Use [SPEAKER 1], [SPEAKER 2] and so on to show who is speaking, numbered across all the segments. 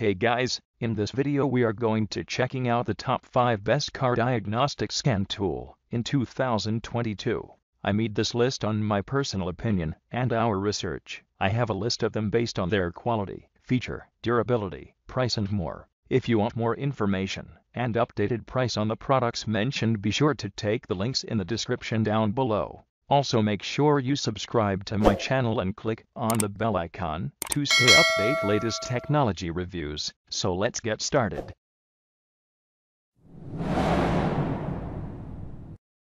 [SPEAKER 1] Hey guys, in this video we are going to checking out the top 5 best car diagnostic scan tool in 2022. I made this list on my personal opinion and our research. I have a list of them based on their quality, feature, durability, price and more. If you want more information and updated price on the products mentioned be sure to take the links in the description down below. Also make sure you subscribe to my channel and click on the bell icon to stay update latest technology reviews. So let's get started.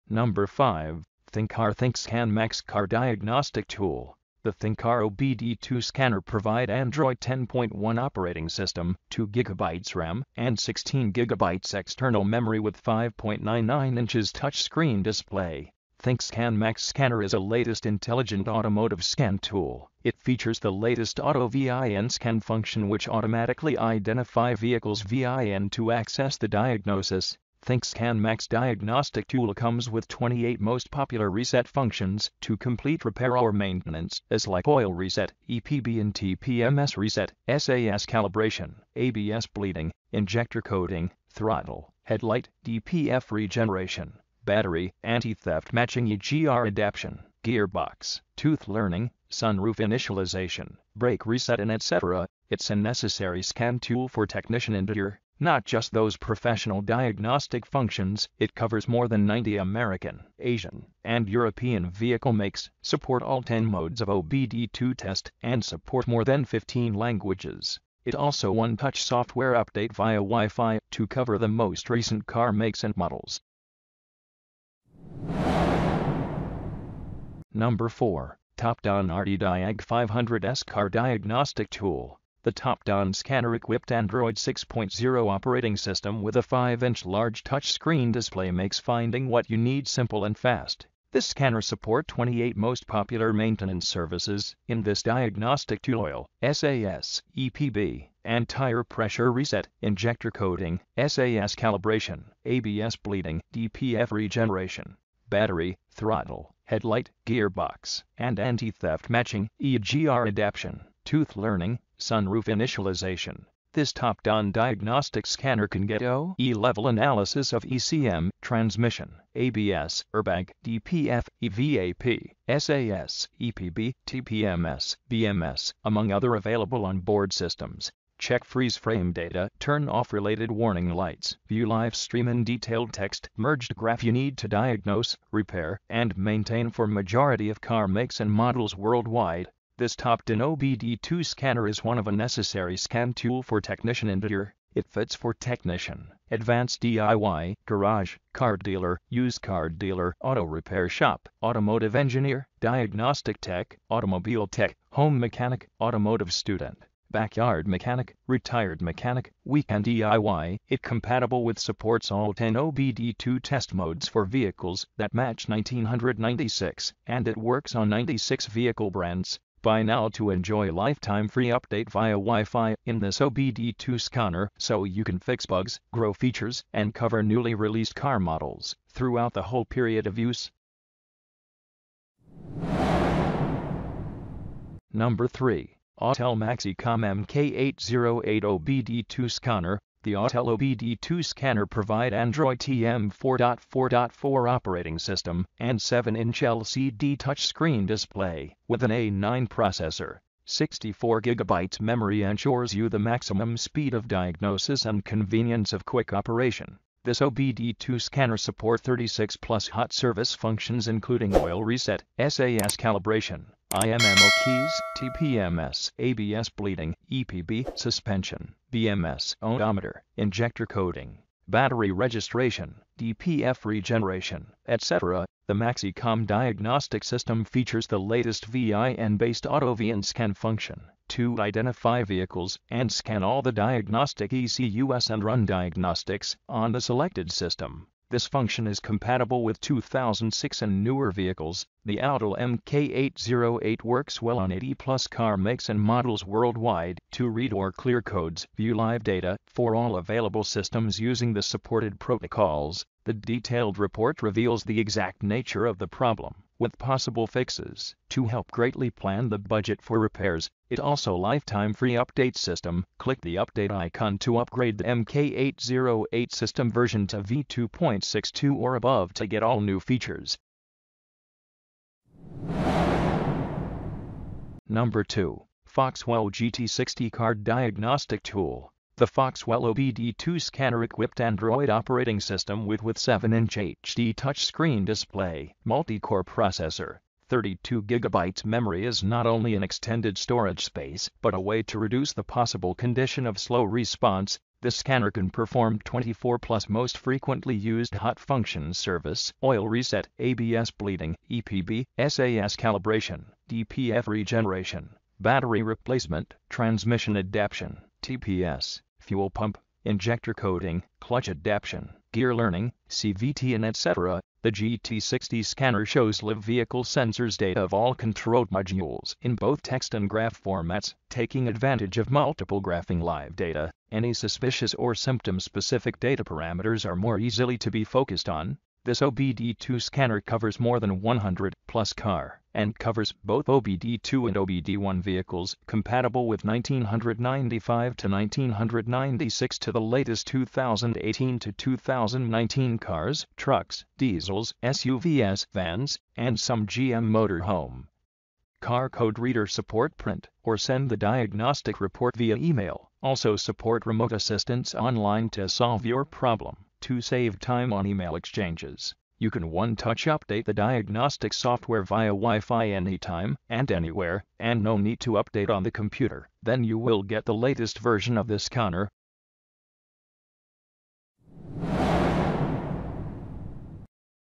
[SPEAKER 1] Number 5. ThinkCar ThinkScan Max Car Diagnostic Tool. The ThinkCar OBD2 scanner provide Android 10.1 operating system, 2 GB RAM, and 16 GB external memory with 5.99 inches touchscreen display. ThinkScan Max Scanner is a latest intelligent automotive scan tool. It features the latest Auto VIN scan function which automatically identify vehicles VIN to access the diagnosis. ThinkScan Max diagnostic tool comes with 28 most popular reset functions to complete repair or maintenance, as like oil reset, EPB and TPMS reset, SAS calibration, ABS bleeding, injector coating, throttle, headlight, DPF regeneration battery, anti-theft matching EGR adaptation, gearbox, tooth learning, sunroof initialization, brake reset and etc. It's a necessary scan tool for technician and your, not just those professional diagnostic functions, it covers more than 90 American, Asian, and European vehicle makes, support all 10 modes of OBD2 test, and support more than 15 languages. It also one-touch software update via Wi-Fi to cover the most recent car makes and models. Number 4. Topdon Arti Diag 500S Car Diagnostic Tool. The Topdon scanner equipped Android 6.0 operating system with a 5-inch large touchscreen display makes finding what you need simple and fast. This scanner support 28 most popular maintenance services in this diagnostic tool oil, SAS, EPB, and tire pressure reset, injector coating, SAS calibration, ABS bleeding, DPF regeneration, battery, throttle, headlight, gearbox, and anti-theft matching, EGR adaptation, tooth learning, sunroof initialization. This Topdon diagnostic scanner can get OE-level analysis of ECM, transmission, ABS, airbag, DPF, EVAP, SAS, EPB, TPMS, BMS, among other available on-board systems. Check freeze frame data, turn off related warning lights, view live stream and detailed text, merged graph you need to diagnose, repair, and maintain for majority of car makes and models worldwide. This Topdon OBD2 scanner is one of a necessary scan tool for technician and dealer. It fits for technician, advanced DIY, garage, car dealer, used car dealer, auto repair shop, automotive engineer, diagnostic tech, automobile tech, home mechanic, automotive student backyard mechanic, retired mechanic, weekend DIY. It compatible with supports all 10 OBD2 test modes for vehicles that match 1996 and it works on 96 vehicle brands. Buy now to enjoy lifetime free update via Wi-Fi in this OBD2 scanner so you can fix bugs, grow features, and cover newly released car models throughout the whole period of use. Number 3. Autel Maxicom MK8080BD2 scanner. The Autel OBD2 scanner provide Android TM4.4.4 operating system and 7-inch LCD touchscreen display with an A9 processor. 64 GB memory ensures you the maximum speed of diagnosis and convenience of quick operation. This OBD2 scanner support 36 plus hot service functions including oil reset, SAS calibration, IMMO keys, TPMS, ABS bleeding, EPB, suspension, BMS, odometer, injector coating, battery registration, DPF regeneration, etc. The Maxicom diagnostic system features the latest VIN-based auto VIN scan function to identify vehicles and scan all the diagnostic ECUs and run diagnostics on the selected system. This function is compatible with 2006 and newer vehicles. The Autel MK808 works well on 80 plus car makes and models worldwide to read or clear codes, view live data for all available systems using the supported protocols. The detailed report reveals the exact nature of the problem with possible fixes to help greatly plan the budget for repairs. It also lifetime free update system. Click the update icon to upgrade the MK808 system version to V2.62 or above to get all new features. Number 2. Foxwell GT60 Card Diagnostic Tool. The Foxwell OBD2 scanner-equipped Android operating system with with 7-inch HD touchscreen display, multi-core processor, 32 GB memory is not only an extended storage space, but a way to reduce the possible condition of slow response. The scanner can perform 24 plus most frequently used hot functions service, oil reset, ABS bleeding, EPB, SAS calibration, DPF regeneration, battery replacement, transmission adaptation, TPS, fuel pump, injector coating, clutch adaptation, gear learning, CVT and etc. The GT60 scanner shows live vehicle sensors data of all controlled modules in both text and graph formats, taking advantage of multiple graphing live data. Any suspicious or symptom-specific data parameters are more easily to be focused on. This OBD2 scanner covers more than 100 plus car and covers both OBD2 and OBD1 vehicles compatible with 1995 to 1996 to the latest 2018 to 2019 cars, trucks, diesels, SUVs, vans, and some GM motorhome. Car code reader support print or send the diagnostic report via email. Also support remote assistance online to solve your problem to save time on email exchanges. You can one-touch update the diagnostic software via Wi-Fi anytime and anywhere, and no need to update on the computer. Then you will get the latest version of this scanner.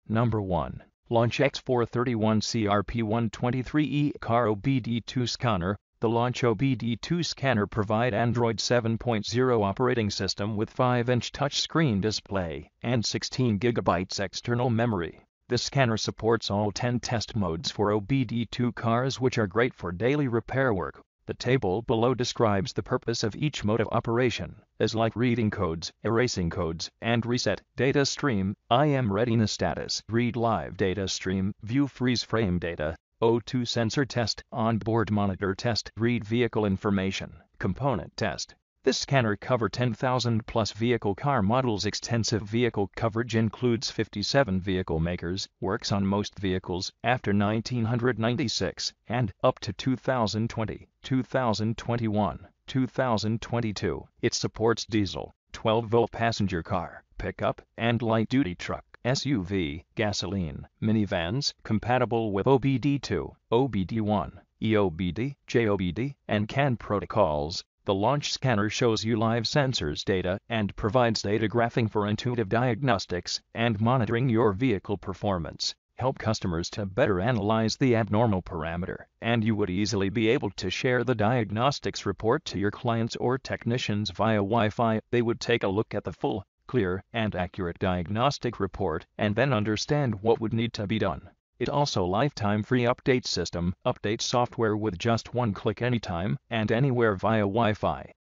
[SPEAKER 1] Number 1. Launch X431 CRP123E Car OBD2 Scanner the Launch OBD2 scanner provide Android 7.0 operating system with 5-inch touchscreen display and 16 GB external memory. The scanner supports all 10 test modes for OBD2 cars which are great for daily repair work. The table below describes the purpose of each mode of operation, as like reading codes, erasing codes, and reset, data stream, IM readiness status, read live data stream, view freeze frame data, O2 sensor test, onboard monitor test, read vehicle information, component test. This scanner cover 10,000 plus vehicle car models. Extensive vehicle coverage includes 57 vehicle makers, works on most vehicles after 1996 and up to 2020, 2021, 2022. It supports diesel, 12 volt passenger car, pickup, and light duty truck. SUV, gasoline, minivans, compatible with OBD2, OBD1, EOBD, JOBD, and CAN protocols. The launch scanner shows you live sensors data and provides data graphing for intuitive diagnostics and monitoring your vehicle performance. Help customers to better analyze the abnormal parameter, and you would easily be able to share the diagnostics report to your clients or technicians via Wi-Fi. They would take a look at the full clear, and accurate diagnostic report and then understand what would need to be done. It also lifetime free update system, updates software with just one click anytime and anywhere via Wi-Fi.